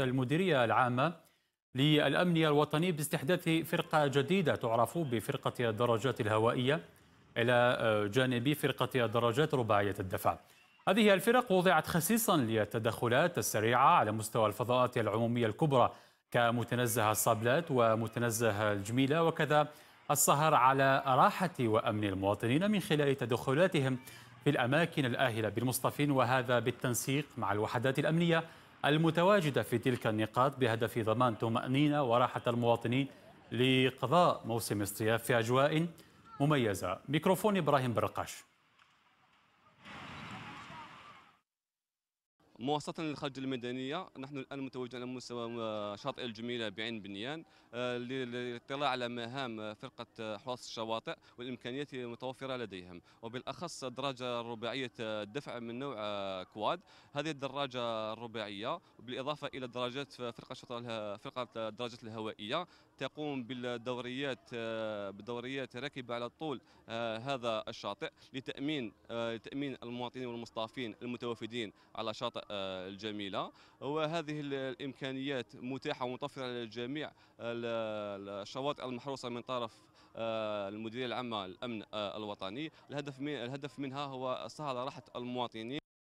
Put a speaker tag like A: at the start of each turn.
A: المديرية العامة للأمن الوطني باستحداث فرقة جديدة تعرف بفرقة الدراجات الهوائية إلى جانب فرقة الدراجات رباعية الدفع. هذه الفرق وضعت خصيصا للتدخلات السريعة على مستوى الفضاءات العمومية الكبرى كمتنزه الصابلات ومتنزه الجميلة وكذا السهر على راحة وأمن المواطنين من خلال تدخلاتهم في الأماكن الآهلة بالمصطفين وهذا بالتنسيق مع الوحدات الأمنية المتواجدة في تلك النقاط بهدف ضمان طمأنينة وراحة المواطنين لقضاء موسم الصيف في أجواء مميزة. ميكروفون إبراهيم برقاش.
B: مواصلة للخرج الميدانية نحن الآن متواجدون على مستوى شاطئ الجميلة بعين بنيان آه، للاطلاع على مهام فرقة حراس الشواطئ والإمكانيات المتوفرة لديهم. وبالأخص دراجة رباعية الدفع من نوع كواد. هذه الدراجة الرباعية بالإضافة إلى دراجات فرقة فرقة الدراجات الهوائية. تقوم بالدوريات آه، بدوريات راكبة على طول آه، هذا الشاطئ لتأمين لتأمين المواطنين والمصطافين المتوافدين على شاطئ الجميلة. وهذه الإمكانيات متاحة ومتوفرة للجميع. الشواطئ المحروسة من طرف آه، المديرية العامة للأمن آه، الوطني. الهدف الهدف منها هو السهر على راحة المواطنين.